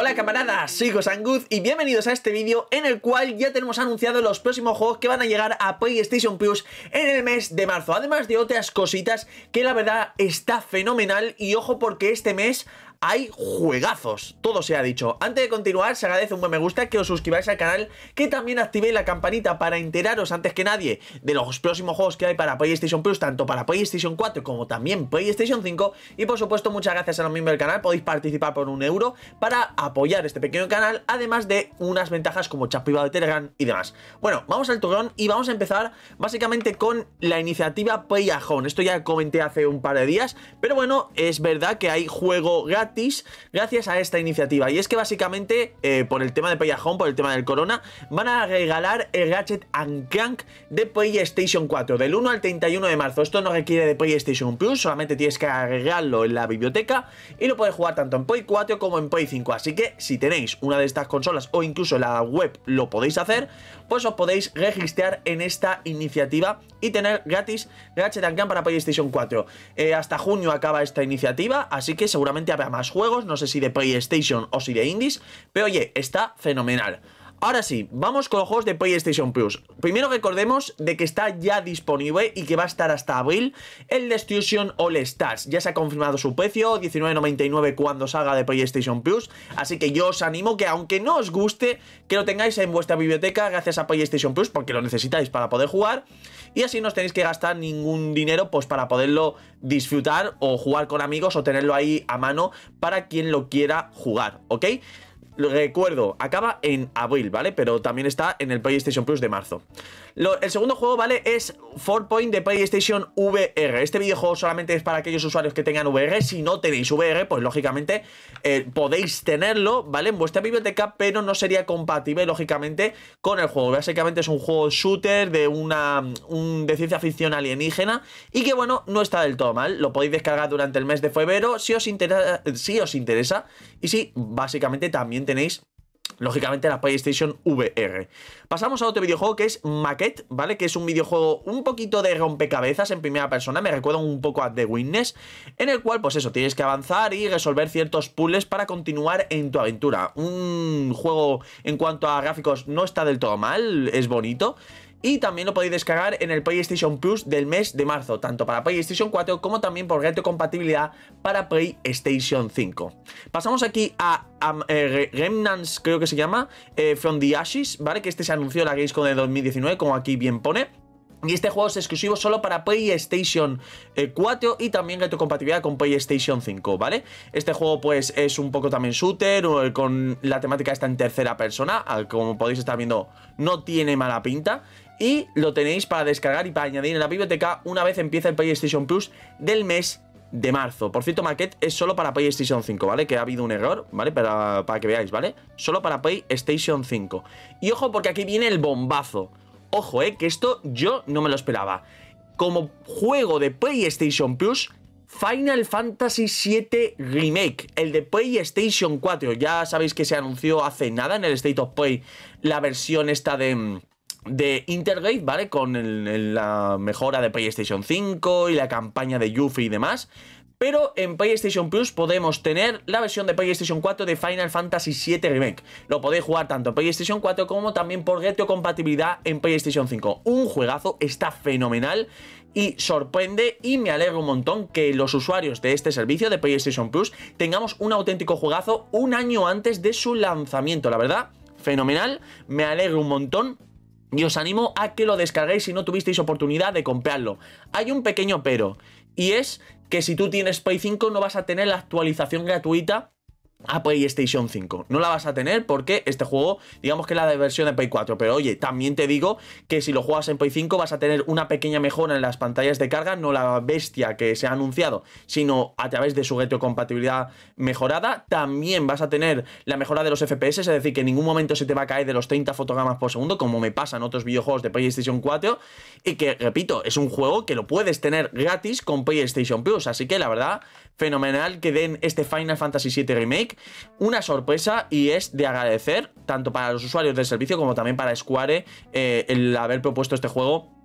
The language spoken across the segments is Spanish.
Hola camaradas, soy Gosanguz y bienvenidos a este vídeo en el cual ya tenemos anunciado los próximos juegos que van a llegar a PlayStation Plus en el mes de marzo, además de otras cositas que la verdad está fenomenal y ojo porque este mes hay juegazos, todo se ha dicho. Antes de continuar, se agradece un buen me gusta, que os suscribáis al canal, que también activéis la campanita para enteraros antes que nadie de los próximos juegos que hay para PlayStation Plus, tanto para PlayStation 4 como también PlayStation 5. Y por supuesto, muchas gracias a los miembros del canal, podéis participar por un euro para apoyar este pequeño canal, además de unas ventajas como chat privado de Telegram y demás. Bueno, vamos al turrón y vamos a empezar básicamente con la iniciativa Play Esto ya comenté hace un par de días, pero bueno, es verdad que hay juego gratis gracias a esta iniciativa. Y es que básicamente, eh, por el tema de Payahome, por el tema del corona, van a regalar el Ratchet and Clank de PlayStation 4 del 1 al 31 de marzo. Esto no requiere de PlayStation Plus, solamente tienes que agregarlo en la biblioteca y lo puedes jugar tanto en Play 4 como en Play 5. Así que si tenéis una de estas consolas o incluso la web lo podéis hacer, pues os podéis registrar en esta iniciativa y tener gratis Ratchet Clank para PlayStation 4. Eh, hasta junio acaba esta iniciativa, así que seguramente habrá más juegos, no sé si de PlayStation o si de Indies, pero oye, está fenomenal. Ahora sí, vamos con los juegos de PlayStation Plus. Primero recordemos de que está ya disponible y que va a estar hasta abril el Destruction All Stars. Ya se ha confirmado su precio, 19.99 cuando salga de PlayStation Plus. Así que yo os animo que aunque no os guste, que lo tengáis en vuestra biblioteca gracias a PlayStation Plus porque lo necesitáis para poder jugar. Y así no os tenéis que gastar ningún dinero pues para poderlo disfrutar o jugar con amigos o tenerlo ahí a mano para quien lo quiera jugar, ¿ok? Recuerdo, acaba en abril, ¿vale? Pero también está en el PlayStation Plus de marzo. el segundo juego, ¿vale? Es 4Point de PlayStation VR. Este videojuego solamente es para aquellos usuarios que tengan VR. Si no tenéis VR, pues lógicamente eh, podéis tenerlo, ¿vale? En vuestra biblioteca, pero no sería compatible, lógicamente, con el juego. Básicamente es un juego shooter de una de ciencia ficción alienígena y que, bueno, no está del todo mal. Lo podéis descargar durante el mes de febrero si os interesa, si os interesa y si básicamente también tenéis lógicamente la PlayStation VR. Pasamos a otro videojuego que es Maquette, ¿vale? Que es un videojuego un poquito de rompecabezas en primera persona, me recuerda un poco a The Witness, en el cual, pues eso, tienes que avanzar y resolver ciertos puzzles para continuar en tu aventura. Un juego en cuanto a gráficos no está del todo mal, es bonito y también lo podéis descargar en el PlayStation Plus del mes de marzo, tanto para PlayStation 4 como también por retrocompatibilidad para PlayStation 5. Pasamos aquí a, eh, Remnants, creo que se llama, eh, From the Ashes, ¿vale? Que este se anunció en la Gamescom de 2019, como aquí bien pone. Y este juego es exclusivo solo para PlayStation 4 eh, y también retrocompatibilidad con PlayStation 5, ¿vale? Este juego pues es un poco también shooter, con la temática está en tercera persona, como podéis estar viendo no tiene mala pinta y lo tenéis para descargar y para añadir en la biblioteca una vez empieza el PlayStation Plus del mes de marzo. Por cierto, Maquette es solo para PlayStation 5, ¿vale? Que ha habido un error, ¿vale? Para, para que veáis, ¿vale? Solo para PlayStation 5. Y ojo porque aquí viene el bombazo. Ojo, ¿eh? Que esto yo no me lo esperaba. Como juego de PlayStation Plus, Final Fantasy VII Remake, el de PlayStation 4. Ya sabéis que se anunció hace nada en el State of Play la versión esta de mm, de Intergate, ¿vale? Con la mejora de PlayStation 5 y la campaña de Yuffie y demás. Pero en PlayStation Plus podemos tener la versión de PlayStation 4 de Final Fantasy VII Remake. Lo podéis jugar tanto en PlayStation 4 como también por retrocompatibilidad en PlayStation 5. Un juegazo, está fenomenal y sorprende y me alegro un montón que los usuarios de este servicio de PlayStation Plus tengamos un auténtico juegazo un año antes de su lanzamiento. La verdad, fenomenal, me alegro un montón y os animo a que lo descarguéis si no tuvisteis oportunidad de comprarlo. Hay un pequeño pero, y es que si tú tienes Play 5 no vas a tener la actualización gratuita a PlayStation 5. No la vas a tener porque este juego, digamos que es la de versión de Play 4. Pero oye, también te digo que si lo juegas en Play 5 vas a tener una pequeña mejora en las pantallas de carga, no la bestia que se ha anunciado, sino a través de su retrocompatibilidad mejorada. También vas a tener la mejora de los FPS, es decir, que en ningún momento se te va a caer de los 30 fotogramas por segundo, como me pasa en otros videojuegos de PlayStation 4. Y que, repito, es un juego que lo puedes tener gratis con PlayStation Plus. Así que la verdad, fenomenal que den este Final Fantasy VII Remake. Una sorpresa y es de agradecer tanto para los usuarios del servicio como también para Square eh, el haber propuesto este juego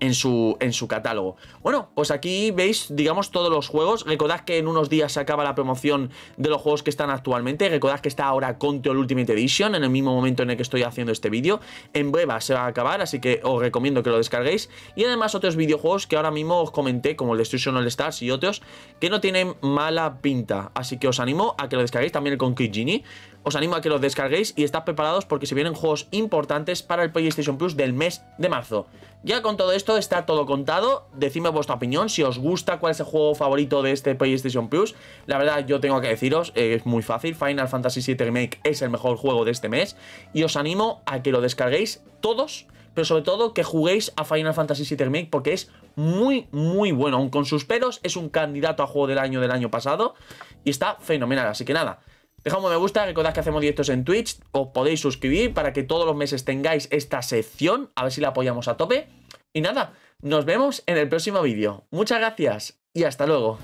en su, en su catálogo. Bueno, pues aquí veis, digamos, todos los juegos. Recordad que en unos días se acaba la promoción de los juegos que están actualmente. Recordad que está ahora Control Ultimate Edition, en el mismo momento en el que estoy haciendo este vídeo. En breve se va a acabar, así que os recomiendo que lo descarguéis. Y además otros videojuegos que ahora mismo os comenté, como el Destruction All Stars y otros, que no tienen mala pinta. Así que os animo a que lo descarguéis, también el Concrete Genie. Os animo a que lo descarguéis y estad preparados porque se vienen juegos importantes para el PlayStation Plus del mes de marzo. Ya con todo está todo contado. Decidme vuestra opinión, si os gusta, cuál es el juego favorito de este PlayStation Plus. La verdad, yo tengo que deciros, eh, es muy fácil. Final Fantasy VII Remake es el mejor juego de este mes. Y os animo a que lo descarguéis todos, pero sobre todo que juguéis a Final Fantasy VII Remake porque es muy, muy bueno. Aun con sus peros, es un candidato a juego del año del año pasado. Y está fenomenal, así que nada. Dejad un me gusta, recordad que hacemos directos en Twitch, os podéis suscribir para que todos los meses tengáis esta sección, a ver si la apoyamos a tope. Y nada, nos vemos en el próximo vídeo. Muchas gracias y hasta luego.